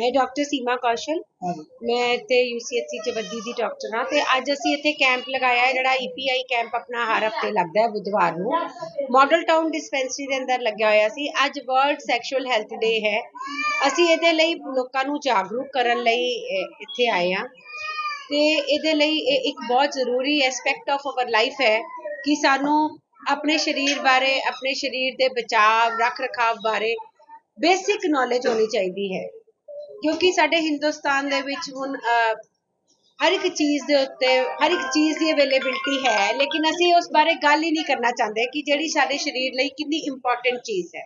ਮੈਂ ਡਾਕਟਰ ਸੀਮਾ ਕੌਸ਼ਲ। ਮੈਂ ਇੱਥੇ ਯੂਸੀਐਚਸੀ ਚ ਵੱਡੀ ਦੀ ਡਾਕਟਰ ਹਾਂ ਤੇ ਅੱਜ ਅਸੀਂ ਇੱਥੇ ਕੈਂਪ ਲਗਾਇਆ ਹੈ ਜਿਹੜਾ ਈਪੀਆਈ ਕੈਂਪ ਆਪਣਾ ਹਰ ਹਫ਼ਤੇ ਲੱਗਦਾ ਹੈ ਬੁੱਧਵਾਰ ਨੂੰ। ਮਾਡਲ ਟਾਊਨ ਡਿਸਪੈਂਸਰੀ ਦੇ ਅੰਦਰ ਲੱਗਿਆ ਹੋਇਆ ਸੀ। ਅੱਜ ਵਰਲਡ ਸੈਕਸ਼ੂਅਲ ਹੈਲਥ ਡੇ ਹੈ। ਅਸੀਂ ਇਹਦੇ ਲਈ ਲੋਕਾਂ ਨੂੰ ਜਾਗਰੂਕ ਕਰਨ ਲਈ ਇੱਥੇ ਆਏ ਹਾਂ। ਤੇ ਇਹਦੇ ਲਈ ਇਹ ਇੱਕ ਬਹੁਤ ਜ਼ਰੂਰੀ ਐਸਪੈਕਟ ਆਫ ਆਵਰ ਲਾਈਫ ਹੈ ਕਿ ਸਾਨੂੰ ਆਪਣੇ ਸਰੀਰ ਬਾਰੇ ਆਪਣੇ ਸਰੀਰ ਦੇ ਬਚਾਅ ਰੱਖ ਰਖਾਵ ਬਾਰੇ ਬੇਸਿਕ ਨੌਲੇਜ ਹੋਣੀ ਚਾਹੀਦੀ ਹੈ। ਕਿਉਂਕਿ ਸਾਡੇ ਹਿੰਦੁਸਤਾਨ ਦੇ ਵਿੱਚ ਹੁਣ ਅਹ, ਹਰ ਇੱਕ ਚੀਜ਼ ਦੇ ਉੱਤੇ ਹਰ ਇੱਕ ਚੀਜ਼ ਦੀ ਅਵੇਲੇਬਿਲਟੀ ਹੈ ਲੇਕਿਨ ਅਸੀਂ ਉਸ ਬਾਰੇ ਗੱਲ ਹੀ ਨਹੀਂ ਕਰਨਾ ਚਾਹੁੰਦੇ ਕਿ ਜਿਹੜੀ ਸਾਡੇ ਸਰੀਰ ਲਈ ਕਿੰਨੀ ਇੰਪੋਰਟੈਂਟ ਚੀਜ਼ ਹੈ।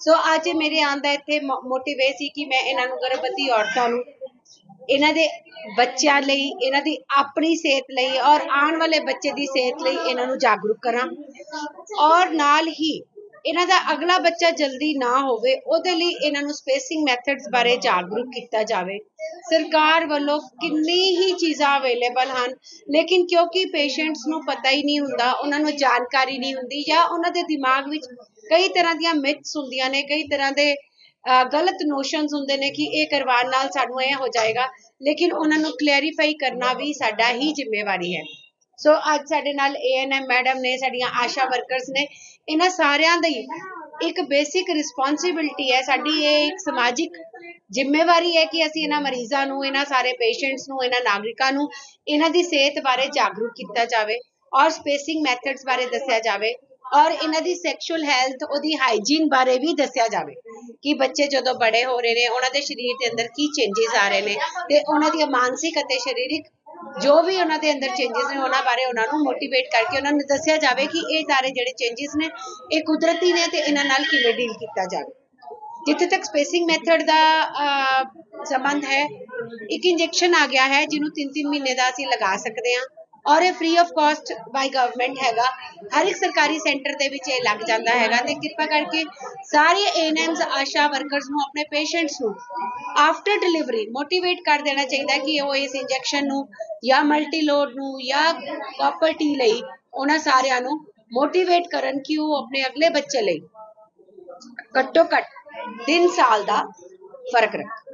ਸੋ ਅੱਜ ਮੇਰੇ ਆਉਣ ਦਾ ਇੱਥੇ ਮੋਟਿਵ ਇਹ ਸੀ ਕਿ ਮੈਂ ਇਹਨਾਂ ਨੂੰ ਗਰਭਵਤੀ ਔਰਤਾਂ ਨੂੰ ਇਹਨਾਂ ਦੇ ਬੱਚਿਆਂ ਲਈ ਇਹਨਾਂ ਦੀ ਆਪਣੀ ਸਿਹਤ ਲਈ ਔਰ ਆਉਣ ਵਾਲੇ ਬੱਚੇ ਦੀ ਸਿਹਤ ਲਈ ਇਹਨਾਂ ਨੂੰ ਜਾਗਰੂਕ ਕਰਾਂ। ਔਰ ਨਾਲ ਹੀ ਇਹਨਾਂ ਦਾ ਅਗਲਾ ਬੱਚਾ ਜਲਦੀ ਨਾ ਹੋਵੇ, ਉਹਦੇ ਲਈ ਇਹਨਾਂ ਨੂੰ ਸਪੇਸਿੰਗ ਮੈਥਡਸ ਬਾਰੇ ਜਾਗਰੂਕ ਕੀਤਾ ਜਾਵੇ। ਸਰਕਾਰ ਵੱਲੋਂ ਕਿੰਨੀ ਹੀ ਚੀਜ਼ਾਂ ਅਵੇਲੇਬਲ ਹਨ, ਲੇਕਿਨ ਕਿਉਂਕਿ ਪੇਸ਼ੈਂਟਸ ਨੂੰ ਪਤਾ ਹੀ ਨਹੀਂ ਹੁੰਦਾ, ਉਹਨਾਂ ਨੂੰ ਜਾਣਕਾਰੀ ਨਹੀਂ ਹੁੰਦੀ ਜਾਂ ਉਹਨਾਂ ਦੇ ਦਿਮਾਗ ਵਿੱਚ ਕਈ ਤਰ੍ਹਾਂ ਦੀਆਂ ਮਿਥਸ ਹੁੰਦੀਆਂ ਨੇ, ਕਈ ਤਰ੍ਹਾਂ ਦੇ ਗਲਤ ਨੋਸ਼ਨਸ ਹੁੰਦੇ ਨੇ ਕਿ ਇਹ ਕਰਵਾਉਣ ਨਾਲ ਸਾਨੂੰ ਇਹ ਹੋ ਜਾਏਗਾ, ਲੇਕਿਨ ਉਹਨਾਂ ਨੂੰ ਕਲੈਰੀਫਾਈ ਕਰਨਾ ਵੀ ਸਾਡਾ ਹੀ ਜ਼ਿੰਮੇਵਾਰੀ ਹੈ। ਸੋ ਅੱਜ ਸਾਡੇ ਨਾਲ ਏਐਨਐਮ ਮੈਡਮ ਨੇ, ਸਾਡੀਆਂ ਆਸ਼ਾ ਵਰਕਰਸ ਨੇ ਇਹਨਾਂ ਸਾਰਿਆਂ ਦੀ ਇੱਕ ਬੇਸਿਕ ਰਿਸਪੌਂਸਿਬਿਲਟੀ ਹੈ। ਸਾਡੀ ਇਹ ਇੱਕ ਸਮਾਜਿਕ ਜ਼ਿੰਮੇਵਾਰੀ ਹੈ ਕਿ ਅਸੀਂ ਇਹਨਾਂ ਮਰੀਜ਼ਾਂ ਨੂੰ, ਇਹਨਾਂ ਸਾਰੇ ਪੇਸ਼ੈਂਟਸ ਨੂੰ, ਇਹਨਾਂ ਨਾਗਰਿਕਾਂ ਨੂੰ ਇਹਨਾਂ ਦੀ ਸਿਹਤ ਬਾਰੇ ਜਾਗਰੂਕ ਕੀਤਾ ਜਾਵੇ ਔਰ ਸਪੇਸਿੰਗ ਮੈਥਡਸ ਬਾਰੇ ਦੱਸਿਆ ਜਾਵੇ ਔਰ ਇਹਨਾਂ ਦੀ ਸੈਕਸ਼ੂਅਲ ਹੈਲਥ ਉਹਦੀ ਹਾਈਜੀਨ ਬਾਰੇ ਵੀ ਦੱਸਿਆ ਜਾਵੇ ਕਿ ਬੱਚੇ ਜਦੋਂ ਬੜੇ ਹੋ ਰਹੇ ਨੇ, ਉਹਨਾਂ ਦੇ ਸਰੀਰ ਦੇ ਅੰਦਰ ਕੀ ਚੇਂਜਸ ਆ ਰਹੇ ਨੇ ਤੇ ਉਹਨਾਂ ਦੀਆਂ ਮਾਨਸਿਕ ਅਤੇ ਸਰੀਰਕ ਜੋ ਵੀ ਉਹਨਾਂ ਦੇ ਅੰਦਰ ਚੇਂਜਸ ਨੇ, ਉਹਨਾਂ ਬਾਰੇ ਉਹਨਾਂ ਨੂੰ ਮੋਟੀਵੇਟ ਕਰਕੇ ਉਹਨਾਂ ਨੂੰ ਦੱਸਿਆ ਜਾਵੇ ਕਿ ਇਹ ਸਾਰੇ ਜਿਹੜੇ ਚੇਂਜਸ ਨੇ, ਇਹ ਕੁਦਰਤੀ ਨੇ ਤੇ ਇਹਨਾਂ ਨਾਲ ਕਿਵੇਂ ਡੀਲ ਕੀਤਾ ਜਾਵੇ। ਜਿੱਥੇ ਤੱਕ ਸਪੇਸਿੰਗ ਮੈਥਡ ਦਾ ਸੰਬੰਧ ਹੈ, ਇੱਕ ਇੰਜੈਕਸ਼ਨ ਆ ਗਿਆ ਹੈ, ਜਿਹਨੂੰ 3-3 ਮਹੀਨੇ ਦਾ ਅਸੀਂ ਲਗਾ ਸਕਦੇ ਹਾਂ। ਔਰ ਇਹ free of cost by government ਹੈਗਾ। ਹਰ ਇੱਕ ਸਰਕਾਰੀ ਸੈਂਟਰ ਦੇ ਵਿੱਚ ਇਹ ਲੱਗ ਜਾਂਦਾ ਹੈਗਾ ਤੇ ਕਿਰਪਾ ਕਰਕੇ ਸਾਰੇ ਏਐਨਐਮਸ ਆਸ਼ਾ ਵਰਕਰਸ ਨੂੰ, ਆਪਣੇ ਪੇਸ਼ੈਂਟਸ ਨੂੰ ਆਫਟਰ ਡਿਲੀਵਰੀ ਮੋਟੀਵੇਟ ਕਰ ਦੇਣਾ ਚਾਹੀਦਾ ਕਿ ਉਹ ਇਸ ਇੰਜੈਕਸ਼ਨ ਨੂੰ ਜਾਂ ਮਲਟੀ ਲੋਡ ਨੂੰ ਜਾਂ ਕਾਪਰ ਲਈ ਉਹਨਾਂ ਸਾਰਿਆਂ ਨੂੰ ਮੋਟੀਵੇਟ ਕਰਨ ਕਿ ਉਹ ਆਪਣੇ ਅਗਲੇ ਬੱਚੇ ਲਈ ਘੱਟੋ ਘੱਟ 3 ਸਾਲ ਦਾ ਫ਼ਰਕ ਰੱਖ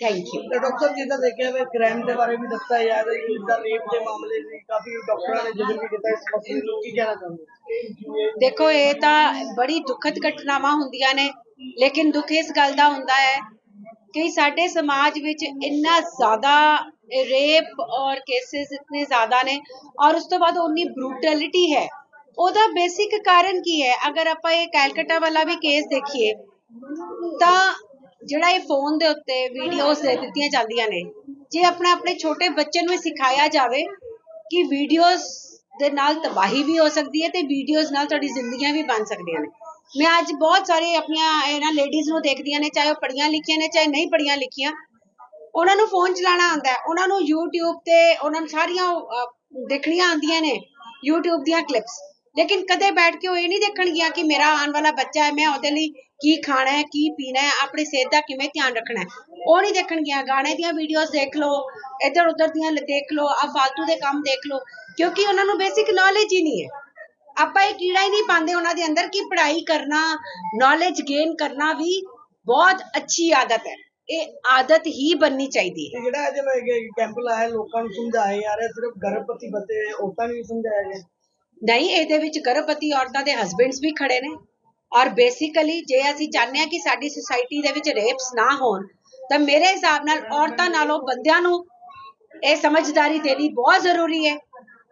ਥੈਂਕ ਯੂ ਤੇ ਡਾਕਟਰ ਸਾਹਿਬ ਜਿੱਦਾਂ ਦੇਖਿਆ ਵੇ ਕ੍ਰਾਈਮ ਦੇ ਬਾਰੇ ਵੀ ਦੱਸਿਆ ਹੈ ਜਿੱਦਾਂ ਰੇਪ ਦੇ ਮਾਮਲੇ ਵੀ ਕਾਫੀ ਡਾਕਟਰਾਂ ਨੇ ਜ਼ਿਕਰ ਵੀ ਕੀਤਾ ਇਸ ਮਸਲੇ ਨੂੰ ਕੀ ਕਹਿਣਾ ਚਾਹੁੰਦੇ ਦੇਖੋ ਇਹ ਤਾਂ ਬੜੀ ਦੁਖਦ ਘਟਨਾਵਾਂ ਹੁੰਦੀਆਂ ਨੇ ਲੇਕਿਨ ਦੁੱਖ ਇਸ ਗੱਲ ਦਾ ਹੁੰਦਾ ਹੈ ਕਿ ਸਾਡੇ ਸਮਾਜ ਵਿੱਚ ਇੰਨਾ ਜ਼ਿਆਦਾ ਰੇਪ ਔਰ ਕੇਸਿਸ ਇਤਨੇ ਜ਼ਿਆਦਾ ਨੇ ਔਰ ਉਸ ਤੋਂ ਬਾਅਦ ਉਨੀ ਬਰੂਟੈਲਿਟੀ ਹੈ। ਉਹਦਾ ਬੇਸਿਕ ਕਾਰਨ ਕੀ ਹੈ? ਅਗਰ ਆਪਾਂ ਇਹ ਕੈਲਕਟਾ ਵਾਲਾ ਵੀ ਕੇਸ ਦੇਖੀਏ ਤਾਂ ਜਿਹੜਾ ਇਹ ਫੋਨ ਦੇ ਉੱਤੇ ਵੀਡੀਓਜ਼ ਦੇ ਦਿੱਤੀਆਂ ਜਾਂਦੀਆਂ ਨੇ, ਜੇ ਆਪਣਾ ਆਪਣੇ ਛੋਟੇ ਬੱਚੇ ਨੂੰ ਇਹ ਸਿਖਾਇਆ ਜਾਵੇ ਕਿ ਵੀਡੀਓਜ਼ ਦੇ ਨਾਲ ਤਬਾਹੀ ਵੀ ਹੋ ਸਕਦੀ ਹੈ ਤੇ ਵੀਡੀਓਜ਼ ਨਾਲ ਤੁਹਾਡੀ ਜ਼ਿੰਦਗੀਆਂ ਵੀ ਬਣ ਸਕਦੀਆਂ ਨੇ। ਮੈਂ ਅੱਜ ਬਹੁਤ ਸਾਰੇ ਆਪਣੀਆਂ ਇਹਨਾਂ ਲੇਡੀਜ਼ ਨੂੰ ਦੇਖਦੀਆਂ ਨੇ, ਚਾਹੇ ਉਹ ਪੜ੍ਹੀਆਂ ਲਿਖੀਆਂ ਨੇ, ਚਾਹੇ ਨਹੀਂ ਪੜ੍ਹੀਆਂ ਲਿਖੀਆਂ। ਉਹਨਾਂ ਨੂੰ ਫੋਨ ਚਲਾਉਣਾ ਆਉਂਦਾ ਹੈ। ਉਹਨਾਂ ਨੂੰ YouTube ਤੇ ਉਹਨਾਂ ਨੂੰ ਸਾਰੀਆਂ ਦੇਖਣੀਆਂ ਆਉਂਦੀਆਂ ਨੇ, YouTube ਦੀਆਂ ਕਲਿੱਪਸ ਲੇਕਿਨ ਕਦੇ ਬੈਠ ਕੇ ਉਹ ਇਹ ਨਹੀਂ ਦੇਖਣਗੀਆਂ ਕਿ ਮੇਰਾ ਆਉਣ ਵਾਲਾ ਬੱਚਾ ਹੈ, ਮੈਂ ਉਹਦੇ ਲਈ ਕੀ ਖਾਣਾ ਹੈ ਕੀ ਪੀਣਾ ਹੈ ਆਪਣੀ ਸਿਹਤ ਦਾ ਕਿਵੇਂ ਧਿਆਨ ਰੱਖਣਾ ਹੈ। ਉਹ ਨਹੀਂ ਦੇਖਣਗੀਆਂ ਗਾਣੇ ਦੀਆਂ ਵੀਡੀਓਜ਼ ਦੇਖ ਲਓ ਇੱਧਰ ਉੱਧਰ ਦੀਆਂ ਦੇਖ ਲਓ ਆ ਫालतू ਦੇ ਕੰਮ ਦੇਖ ਲਓ ਕਿਉਂਕਿ ਉਹਨਾਂ ਨੂੰ ਬੇਸਿਕ ਨੌਲੇਜ ਹੀ ਨਹੀਂ ਹੈ। ਆਪਾਂ ਇਹ ਕੀੜਾ ਹੀ ਨਹੀਂ ਪਾਉਂਦੇ ਉਹਨਾਂ ਦੇ ਅੰਦਰ ਕਿ ਪੜ੍ਹਾਈ ਕਰਨਾ ਨੌਲੇਜ ਗੇਨ ਕਰਨਾ ਵੀ ਬਹੁਤ ਅੱਛੀ ਆਦਤ ਹੈ। ਇਹ ਆਦਤ ਹੀ ਬਣਨੀ ਚਾਹੀਦੀ ਹੈ। ਜਿਹੜਾ ਅੱਜ ਮੈਂ ਕੈਂਪ ਲਾਇਆ ਲੋਕਾਂ ਨੂੰ ਸਮਝਾਇਆ ਰਿਹਾ ਸਿਰਫ ਗਰਭਵਤੀ ਬੱਚੇ ਔਰਤਾਂ ਨੂੰ ਸਮਝਾਇਆ ਗਿਆ। ਨਹੀਂ ਇਹਦੇ ਵਿੱਚ ਗਰਭਵਤੀ ਔਰਤਾਂ ਦੇ ਹਸਬੈਂਡਸ ਵੀ ਖੜੇ ਨੇ। ਔਰ ਬੇਸਿਕਲੀ ਜੇ ਅਸੀਂ ਚਾਹੁੰਦੇ ਹਾਂ ਕਿ ਸਾਡੀ ਸੁਸਾਇਟੀ ਦੇ ਵਿੱਚ ਰੇਪਸ ਨਾ ਹੋਣ ਤਾਂ ਮੇਰੇ ਹਿਸਾਬ ਨਾਲ ਔਰਤਾਂ ਨਾਲੋਂ ਬੰਦਿਆਂ ਨੂੰ ਇਹ ਸਮਝਦਾਰੀ ਦੇਣੀ ਬਹੁਤ ਜ਼ਰੂਰੀ ਹੈ।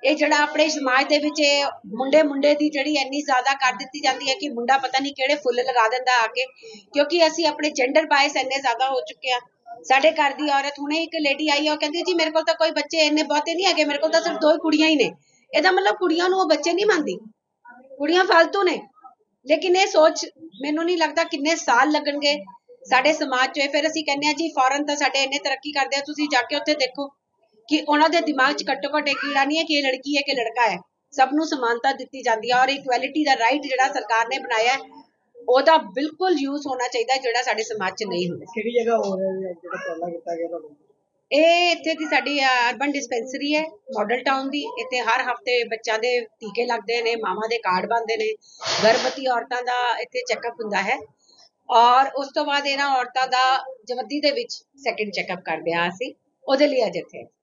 ਇਹ ਜਿਹੜਾ ਆਪਣੇ ਸਮਾਜ ਦੇ ਵਿੱਚ ਇਹ ਮੁੰਡੇ ਮੁੰਡੇ ਦੀ ਜਿਹੜੀ ਇੰਨੀ ਜ਼ਿਆਦਾ ਕਰ ਦਿੱਤੀ ਜਾਂਦੀ ਹੈ ਕਿ ਮੁੰਡਾ ਪਤਾ ਨਹੀਂ ਕਿਹੜੇ ਫੁੱਲ ਲਗਾ ਦਿੰਦਾ ਆ ਕੇ ਕਿਉਂਕਿ ਅਸੀਂ ਆਪਣੇ ਜੈਂਡਰ ਬਾਇਸ ਇੰਨੇ ਜ਼ਿਆਦਾ ਹੋ ਚੁੱਕੇ ਆ ਸਾਡੇ ਘਰ ਦੀ ਔਰਤ ਹੁਣੇ ਇੱਕ ਲੇਡੀ ਆਈ ਆ, ਉਹ ਕਹਿੰਦੀ ਜੀ ਮੇਰੇ ਕੋਲ ਤਾਂ ਕੋਈ ਬੱਚੇ ਇੰਨੇ ਬਹੁਤੇ ਨਹੀਂ ਹੈਗੇ ਮੇਰੇ ਕੋਲ ਤਾਂ ਸਿਰਫ ਦੋ ਹੀ ਕੁੜੀਆਂ ਹੀ ਨੇ। ਇਹਦਾ ਮਤਲਬ ਕੁੜੀਆਂ ਨੂੰ ਉਹ ਬੱਚੇ ਨਹੀਂ ਮੰਨਦੀ। ਕੁੜੀਆਂ ਫालतू ਨੇ। ਲੇਕਿਨ ਇਹ ਸੋਚ ਮੈਨੂੰ ਨਹੀਂ ਲੱਗਦਾ ਕਿੰਨੇ ਸਾਲ ਲੱਗਣਗੇ ਸਾਡੇ ਸਮਾਜ 'ਚ। ਫਿਰ ਅਸੀਂ ਕਹਿੰਦੇ ਆ ਜੀ ਫੌਰਨ ਤਾਂ ਸਾਡੇ ਇੰਨੇ ਤਰੱਕੀ ਕਰਦੇ ਆ, ਤੁਸੀਂ ਜਾ ਕੇ ਉੱਥੇ ਦੇਖੋ ਕਿ ਉਹਨਾਂ ਦੇ ਦਿਮਾਗ 'ਚ ਘੱਟੋ ਘੱਟ ਇਹ ਕੀੜਾ ਨਹੀਂ ਹੈ ਕਿ ਇਹ ਲੜਕੀ ਹੈ ਕਿ ਲੜਕਾ ਹੈ। ਸਭ ਨੂੰ ਸਮਾਨਤਾ ਦਿੱਤੀ ਜਾਂਦੀ ਹੈ ਔਰ ਇਕੁਐਲਿਟੀ ਦਾ ਰਾਈਟ ਜਿਹੜਾ ਸਰਕਾਰ ਨੇ ਬਣਾਇਆ ਹੈ, ਉਹਦਾ ਬਿਲਕੁਲ ਯੂਜ਼ ਹੋਣਾ ਚਾਹੀਦਾ ਜਿਹੜਾ ਸਾਡੇ ਸਮਾਜ 'ਚ ਨਹੀਂ ਹੁੰਦਾ। ਕਿਹੜੀ ਜਗ੍ਹਾ ਹੋ ਰਿਹਾ ਹੈ ਜਿਹੜਾ ਪਹਿਲਾਂ ਕੀਤਾ ਗਿਆ ਤੁਹਾਡੇ ਇਹ ਇੱਥੇ ਦੀ ਸਾਡੀ ਅਰਬਨ ਡਿਸਪੈਂਸਰੀ ਹੈ ਮਾਡਲ ਟਾਊਨ ਦੀ। ਇੱਥੇ ਹਰ ਹਫ਼ਤੇ ਬੱਚਿਆਂ ਦੇ ਟੀਕੇ ਲੱਗਦੇ ਨੇ, ਮਾਵਾਂ ਦੇ ਕਾਰਡ ਬਣਦੇ ਨੇ। ਗਰਭਵਤੀ ਔਰਤਾਂ ਦਾ ਇੱਥੇ ਚੈੱਕਅਪ ਹੁੰਦਾ ਹੈ। ਔਰ ਉਸ ਤੋਂ ਬਾਅਦ ਇਹਨਾਂ ਔਰਤਾਂ ਦਾ ਜਵੱਦੀ ਦੇ ਵਿੱਚ ਸੈਕਿੰਡ ਚੈੱਕਅਪ ਕਰਦੇ ਆ ਅਸੀਂ। ਉਹਦੇ ਲਈ ਅੱਜ ਇੱਥੇ